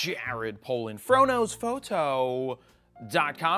Jared Polin, Frono's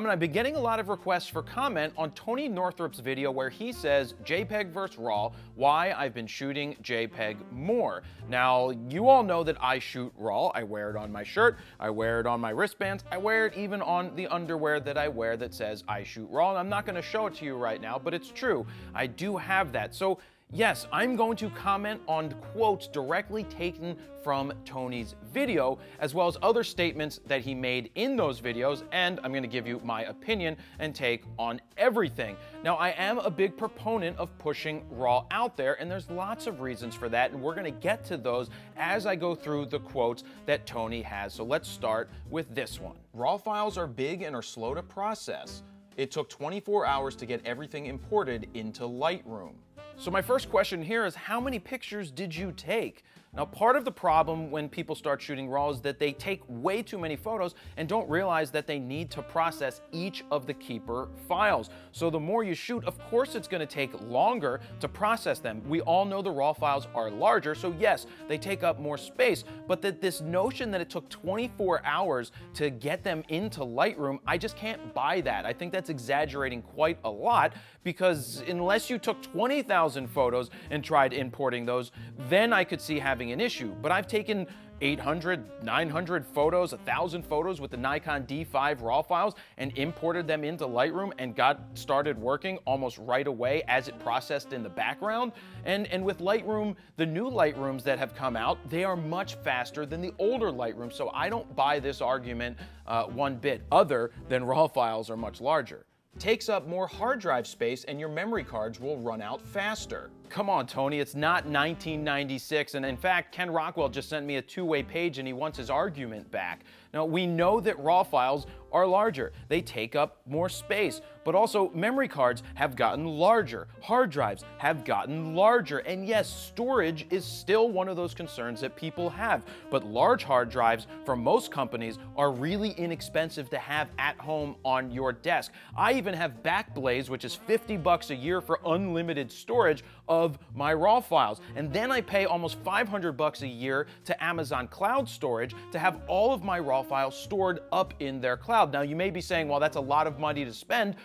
and I've been getting a lot of requests for comment on Tony Northrup's video where he says JPEG versus RAW, why I've been shooting JPEG more. Now, you all know that I shoot RAW. I wear it on my shirt, I wear it on my wristbands, I wear it even on the underwear that I wear that says I shoot RAW. And I'm not gonna show it to you right now, but it's true. I do have that. So Yes, I'm going to comment on quotes directly taken from Tony's video, as well as other statements that he made in those videos, and I'm gonna give you my opinion and take on everything. Now, I am a big proponent of pushing RAW out there, and there's lots of reasons for that, and we're gonna get to those as I go through the quotes that Tony has. So let's start with this one. RAW files are big and are slow to process. It took 24 hours to get everything imported into Lightroom. So my first question here is how many pictures did you take? Now, part of the problem when people start shooting RAW is that they take way too many photos and don't realize that they need to process each of the keeper files. So the more you shoot, of course it's gonna take longer to process them. We all know the RAW files are larger, so yes, they take up more space, but that this notion that it took 24 hours to get them into Lightroom, I just can't buy that. I think that's exaggerating quite a lot because unless you took 20,000 photos and tried importing those, then I could see having having an issue, but I've taken 800, 900 photos, 1,000 photos with the Nikon D5 RAW files and imported them into Lightroom and got started working almost right away as it processed in the background. And, and with Lightroom, the new Lightrooms that have come out, they are much faster than the older Lightroom. So I don't buy this argument uh, one bit, other than RAW files are much larger takes up more hard drive space and your memory cards will run out faster. Come on, Tony, it's not 1996. And in fact, Ken Rockwell just sent me a two-way page and he wants his argument back. Now, we know that RAW files are larger. They take up more space, but also memory cards have gotten larger. Hard drives have gotten larger. And yes, storage is still one of those concerns that people have. But large hard drives for most companies are really inexpensive to have at home on your desk. I even have Backblaze, which is 50 bucks a year for unlimited storage of my raw files. And then I pay almost 500 bucks a year to Amazon Cloud Storage to have all of my raw files stored up in their cloud. Now you may be saying, well, that's a lot of money to spend,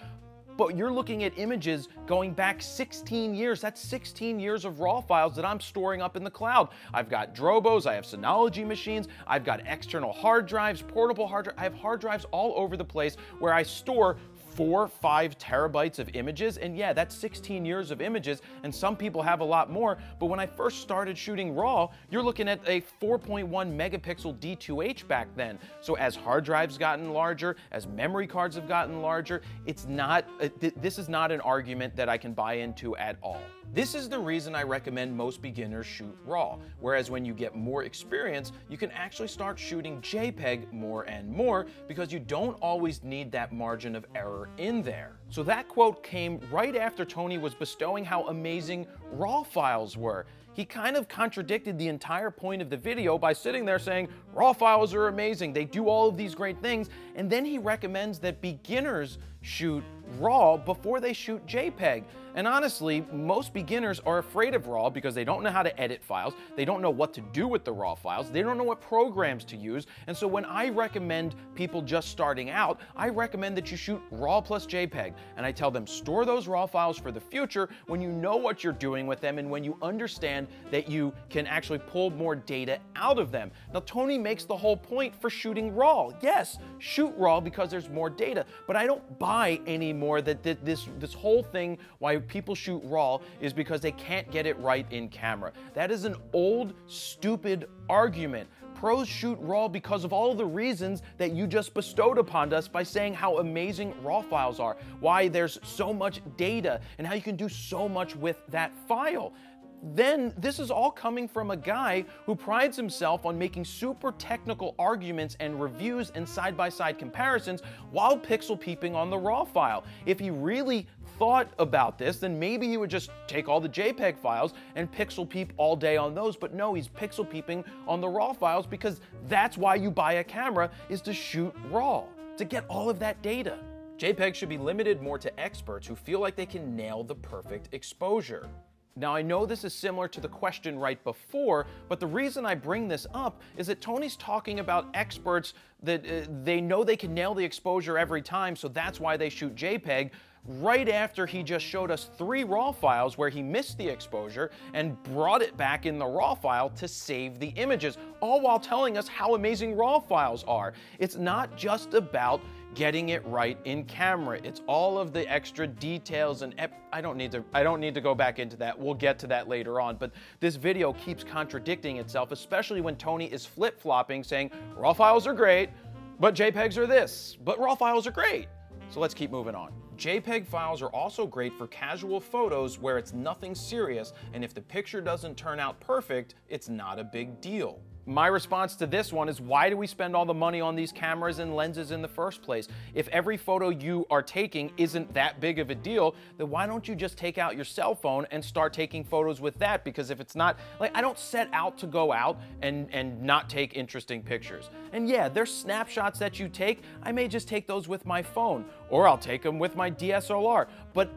but you're looking at images going back 16 years. That's 16 years of raw files that I'm storing up in the cloud. I've got Drobos, I have Synology machines, I've got external hard drives, portable hard drives. I have hard drives all over the place where I store four, five terabytes of images. And yeah, that's 16 years of images, and some people have a lot more. But when I first started shooting RAW, you're looking at a 4.1 megapixel D2H back then. So as hard drives gotten larger, as memory cards have gotten larger, it's not, th this is not an argument that I can buy into at all. This is the reason I recommend most beginners shoot RAW, whereas when you get more experience, you can actually start shooting JPEG more and more because you don't always need that margin of error in there. So that quote came right after Tony was bestowing how amazing RAW files were. He kind of contradicted the entire point of the video by sitting there saying, RAW files are amazing, they do all of these great things, and then he recommends that beginners shoot RAW before they shoot JPEG. And honestly, most beginners are afraid of RAW because they don't know how to edit files, they don't know what to do with the RAW files, they don't know what programs to use. And so when I recommend people just starting out, I recommend that you shoot RAW plus JPEG. And I tell them store those RAW files for the future when you know what you're doing with them and when you understand that you can actually pull more data out of them. Now, Tony makes the whole point for shooting RAW. Yes, shoot RAW because there's more data, but I don't buy anymore that this, this whole thing, why people shoot RAW is because they can't get it right in camera. That is an old, stupid argument. Pros shoot RAW because of all the reasons that you just bestowed upon us by saying how amazing RAW files are, why there's so much data, and how you can do so much with that file then this is all coming from a guy who prides himself on making super technical arguments and reviews and side-by-side comparisons while pixel peeping on the raw file. If he really thought about this, then maybe he would just take all the JPEG files and pixel peep all day on those, but no, he's pixel peeping on the raw files because that's why you buy a camera is to shoot raw, to get all of that data. JPEG should be limited more to experts who feel like they can nail the perfect exposure. Now, I know this is similar to the question right before, but the reason I bring this up is that Tony's talking about experts that uh, they know they can nail the exposure every time, so that's why they shoot JPEG right after he just showed us three RAW files where he missed the exposure and brought it back in the RAW file to save the images, all while telling us how amazing RAW files are. It's not just about getting it right in camera. It's all of the extra details and I don't need to I don't need to go back into that. We'll get to that later on, but this video keeps contradicting itself, especially when Tony is flip-flopping saying raw files are great, but JPEGs are this, but raw files are great. So let's keep moving on. JPEG files are also great for casual photos where it's nothing serious, and if the picture doesn't turn out perfect, it's not a big deal. My response to this one is why do we spend all the money on these cameras and lenses in the first place? If every photo you are taking isn't that big of a deal, then why don't you just take out your cell phone and start taking photos with that? Because if it's not, like I don't set out to go out and, and not take interesting pictures. And yeah, there's snapshots that you take. I may just take those with my phone or I'll take them with my DSLR. But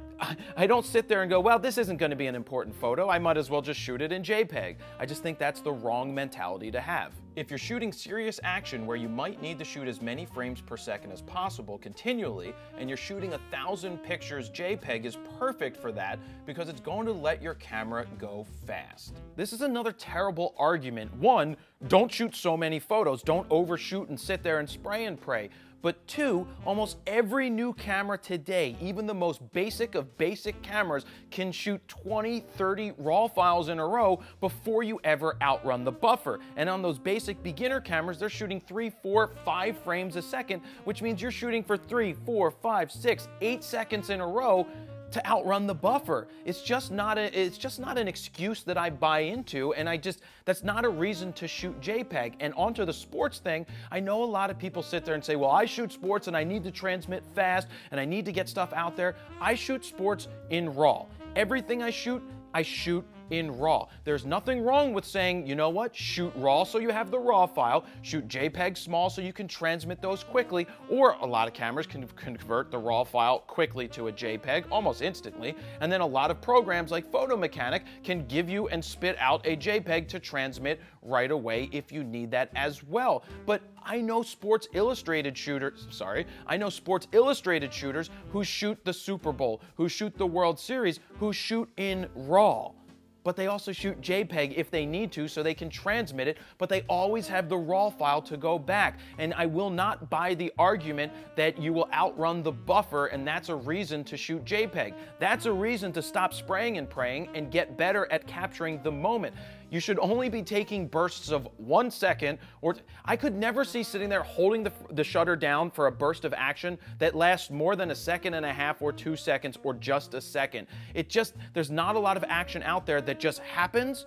I don't sit there and go, well, this isn't going to be an important photo. I might as well just shoot it in JPEG. I just think that's the wrong mentality to have. If you're shooting serious action where you might need to shoot as many frames per second as possible continually, and you're shooting a thousand pictures, JPEG is perfect for that because it's going to let your camera go fast. This is another terrible argument. One, don't shoot so many photos. Don't overshoot and sit there and spray and pray. But two, almost every new camera today, even the most basic of basic cameras, can shoot 20, 30 RAW files in a row before you ever outrun the buffer. And on those basic beginner cameras, they're shooting three, four, five frames a second, which means you're shooting for three, four, five, six, eight seconds in a row to outrun the buffer. It's just not a, it's just not an excuse that I buy into and I just that's not a reason to shoot JPEG. And onto the sports thing, I know a lot of people sit there and say, "Well, I shoot sports and I need to transmit fast and I need to get stuff out there." I shoot sports in RAW. Everything I shoot, I shoot in RAW. There's nothing wrong with saying, you know what, shoot RAW so you have the RAW file, shoot JPEG small so you can transmit those quickly, or a lot of cameras can convert the RAW file quickly to a JPEG almost instantly, and then a lot of programs like Photo Mechanic can give you and spit out a JPEG to transmit right away if you need that as well. But I know Sports Illustrated shooters, sorry, I know Sports Illustrated shooters who shoot the Super Bowl, who shoot the World Series, who shoot in RAW but they also shoot JPEG if they need to so they can transmit it, but they always have the RAW file to go back. And I will not buy the argument that you will outrun the buffer and that's a reason to shoot JPEG. That's a reason to stop spraying and praying and get better at capturing the moment. You should only be taking bursts of one second, or I could never see sitting there holding the, the shutter down for a burst of action that lasts more than a second and a half or two seconds or just a second. It just, there's not a lot of action out there that just happens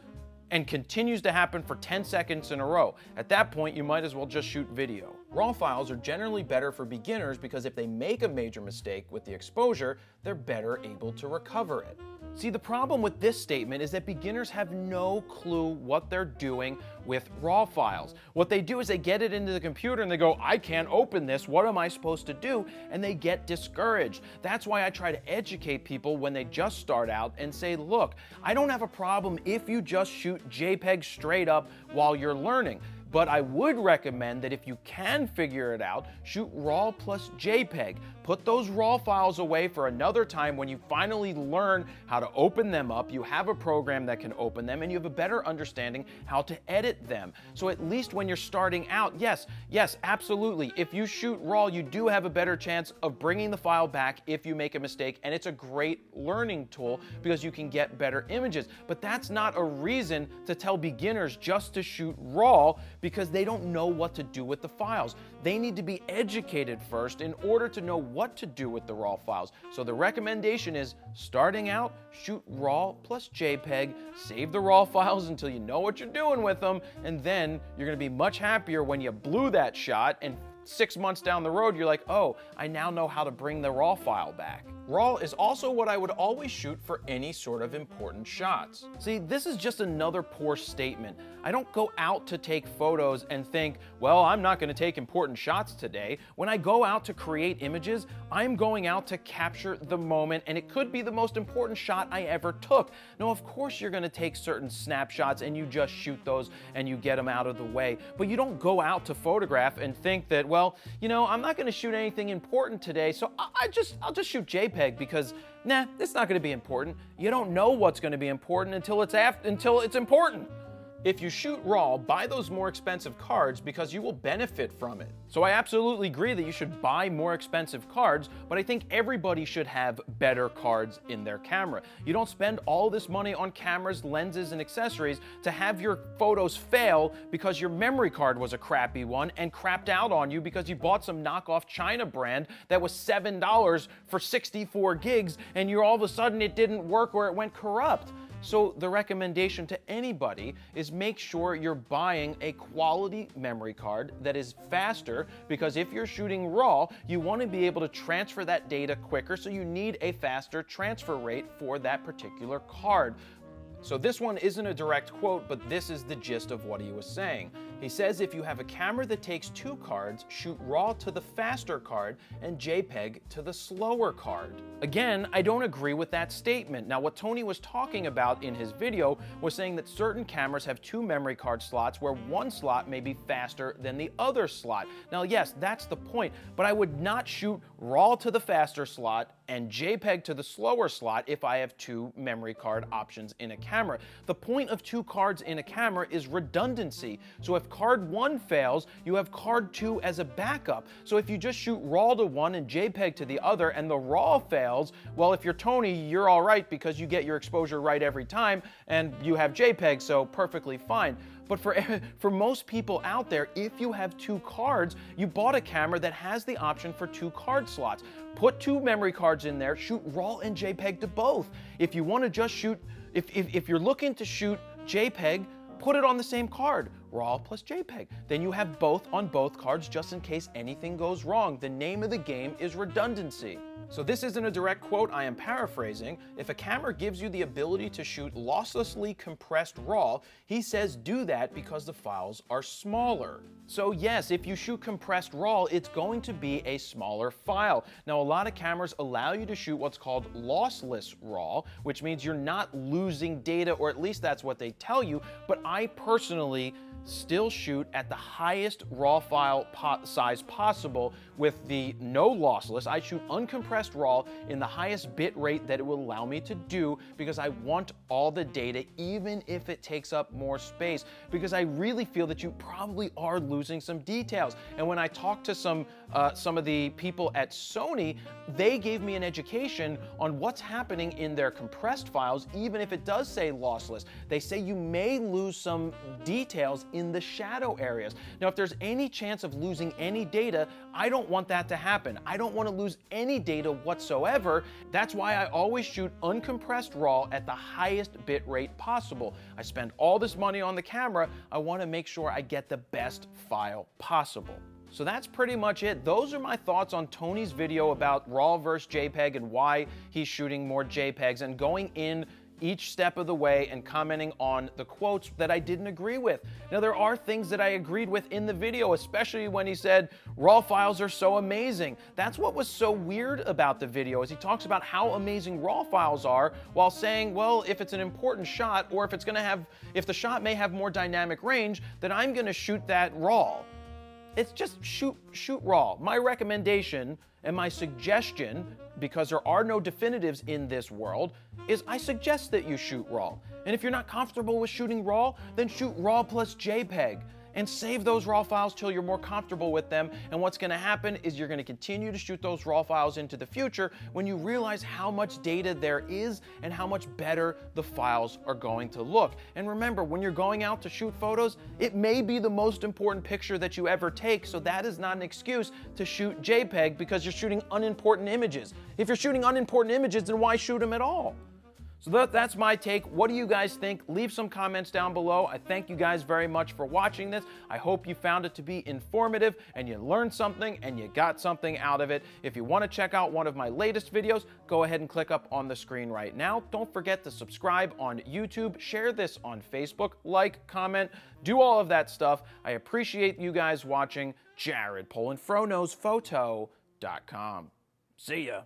and continues to happen for 10 seconds in a row. At that point, you might as well just shoot video. RAW files are generally better for beginners because if they make a major mistake with the exposure, they're better able to recover it. See, the problem with this statement is that beginners have no clue what they're doing with RAW files. What they do is they get it into the computer and they go, I can't open this, what am I supposed to do? And they get discouraged. That's why I try to educate people when they just start out and say, look, I don't have a problem if you just shoot JPEG straight up while you're learning. But I would recommend that if you can figure it out, shoot RAW plus JPEG. Put those RAW files away for another time when you finally learn how to open them up, you have a program that can open them, and you have a better understanding how to edit them. So at least when you're starting out, yes, yes, absolutely. If you shoot RAW, you do have a better chance of bringing the file back if you make a mistake, and it's a great learning tool because you can get better images. But that's not a reason to tell beginners just to shoot RAW because they don't know what to do with the files. They need to be educated first in order to know what to do with the RAW files. So the recommendation is starting out, shoot RAW plus JPEG, save the RAW files until you know what you're doing with them, and then you're gonna be much happier when you blew that shot and six months down the road, you're like, oh, I now know how to bring the RAW file back. RAW is also what I would always shoot for any sort of important shots. See, this is just another poor statement. I don't go out to take photos and think, well, I'm not going to take important shots today. When I go out to create images, I'm going out to capture the moment, and it could be the most important shot I ever took. Now, of course, you're going to take certain snapshots and you just shoot those and you get them out of the way, but you don't go out to photograph and think that, well, you know, I'm not going to shoot anything important today, so I just I'll just shoot JPEG because nah, it's not going to be important. You don't know what's going to be important until it's after, until it's important. If you shoot RAW, buy those more expensive cards because you will benefit from it. So I absolutely agree that you should buy more expensive cards, but I think everybody should have better cards in their camera. You don't spend all this money on cameras, lenses, and accessories to have your photos fail because your memory card was a crappy one and crapped out on you because you bought some knockoff China brand that was $7 for 64 gigs and you all of a sudden it didn't work or it went corrupt. So the recommendation to anybody is make sure you're buying a quality memory card that is faster because if you're shooting RAW, you want to be able to transfer that data quicker, so you need a faster transfer rate for that particular card. So this one isn't a direct quote, but this is the gist of what he was saying. He says if you have a camera that takes two cards, shoot RAW to the faster card and JPEG to the slower card. Again, I don't agree with that statement. Now what Tony was talking about in his video was saying that certain cameras have two memory card slots where one slot may be faster than the other slot. Now yes, that's the point, but I would not shoot RAW to the faster slot and JPEG to the slower slot if I have two memory card options in a camera. The point of two cards in a camera is redundancy. So if card 1 fails, you have card 2 as a backup. So if you just shoot RAW to one and JPEG to the other and the RAW fails, well, if you're Tony, you're all right because you get your exposure right every time and you have JPEG, so perfectly fine. But for, for most people out there, if you have two cards, you bought a camera that has the option for two card slots. Put two memory cards in there, shoot RAW and JPEG to both. If you want to just shoot, if, if, if you're looking to shoot JPEG, put it on the same card. RAW plus JPEG. Then you have both on both cards just in case anything goes wrong. The name of the game is redundancy. So this isn't a direct quote, I am paraphrasing. If a camera gives you the ability to shoot losslessly compressed RAW, he says do that because the files are smaller. So yes, if you shoot compressed RAW, it's going to be a smaller file. Now a lot of cameras allow you to shoot what's called lossless RAW, which means you're not losing data, or at least that's what they tell you, but I personally still shoot at the highest raw file po size possible with the no lossless. I shoot uncompressed raw in the highest bit rate that it will allow me to do because I want all the data even if it takes up more space because I really feel that you probably are losing some details. And when I talked to some uh, some of the people at Sony, they gave me an education on what's happening in their compressed files even if it does say lossless. They say you may lose some details in the shadow areas. Now, if there's any chance of losing any data, I don't want that to happen. I don't want to lose any data whatsoever. That's why I always shoot uncompressed RAW at the highest bit rate possible. I spend all this money on the camera, I want to make sure I get the best file possible. So that's pretty much it. Those are my thoughts on Tony's video about RAW versus JPEG and why he's shooting more JPEGs and going in each step of the way and commenting on the quotes that I didn't agree with. Now, there are things that I agreed with in the video, especially when he said raw files are so amazing. That's what was so weird about the video is he talks about how amazing raw files are while saying, well, if it's an important shot or if it's to have if the shot may have more dynamic range, then I'm to shoot that raw. It's just shoot shoot raw. My recommendation and my suggestion, because there are no definitives in this world, is I suggest that you shoot RAW. And if you're not comfortable with shooting RAW, then shoot RAW plus JPEG and save those raw files till you're more comfortable with them. And what's gonna happen is you're gonna continue to shoot those raw files into the future when you realize how much data there is and how much better the files are going to look. And remember, when you're going out to shoot photos, it may be the most important picture that you ever take, so that is not an excuse to shoot JPEG because you're shooting unimportant images. If you're shooting unimportant images, then why shoot them at all? So that, that's my take. What do you guys think? Leave some comments down below. I thank you guys very much for watching this. I hope you found it to be informative and you learned something and you got something out of it. If you want to check out one of my latest videos, go ahead and click up on the screen right now. Don't forget to subscribe on YouTube, share this on Facebook, like, comment, do all of that stuff. I appreciate you guys watching. Jared PolandFroKnowsPhoto.com. See ya.